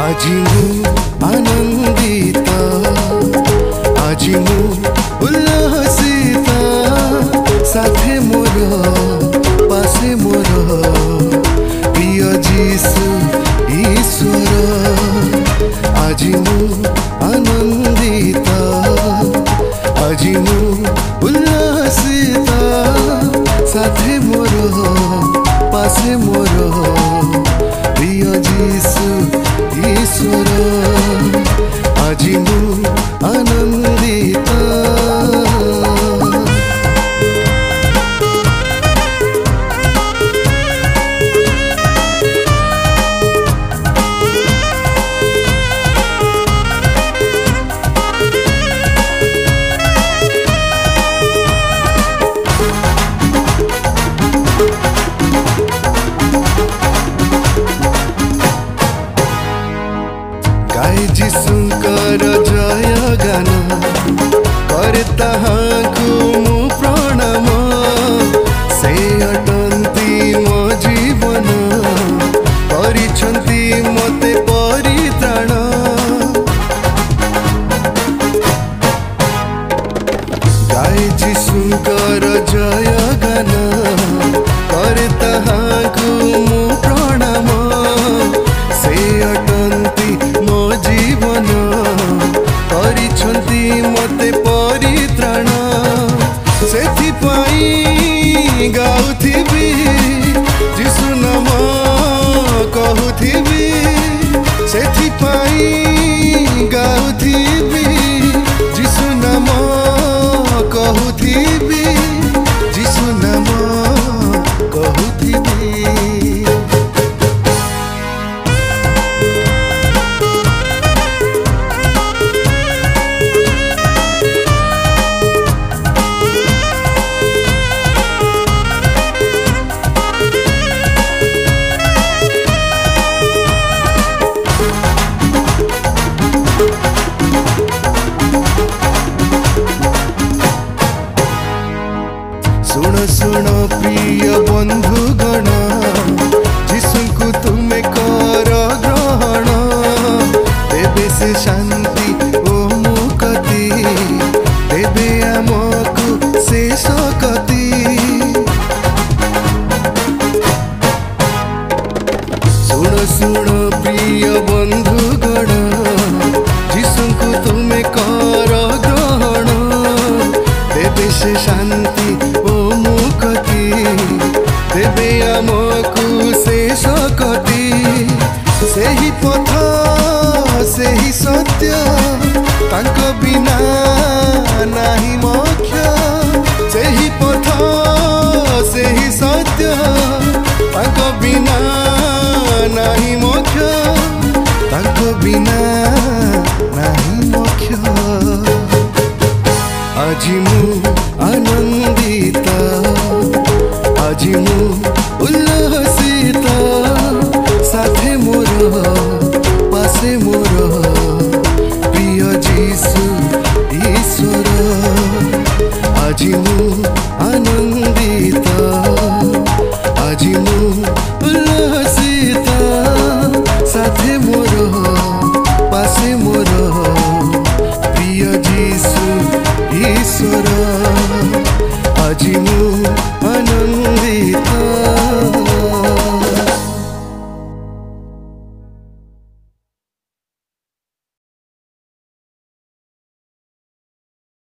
आजी आनंदिता, आजी मु उल्लासिता। मोर, पासे मोर, प्रिय जीशु ईश्वर। आजी मु आनंदिता, आजी मु मोर, पासे मोर। do যিশুঙ্কর জয় গান করে তাহাকু মু প্রণাম সে অটন্তি মো জীবন করিছন্তি মতে পরিত্রাণ গায়ে যিশুঙ্কর জয় ଗାଉଥିବି ଯିଶୁ ନାମ କହୁଥିବି ସେଥିପାଇଁ ଗାଉଥିବି প্রিয় বন্ধু ଆମକୁ ସେ ଶକତି ସେହି ପଥ ସେହି ସତ୍ୟ ତାଙ୍କ ବିନା ନାହିଁ ମୋକ୍ଷ ସେହି ପଥ ସେହି ସତ୍ୟ ତାଙ୍କ ବିନା ନାହିଁ ମୋକ୍ଷ ତାଙ୍କ ବିନା ନାହିଁ ମୋକ୍ଷ আজি ମୁଁ ଆନନ୍ଦିତ ଆଜି ମୁଁ puro, pior disso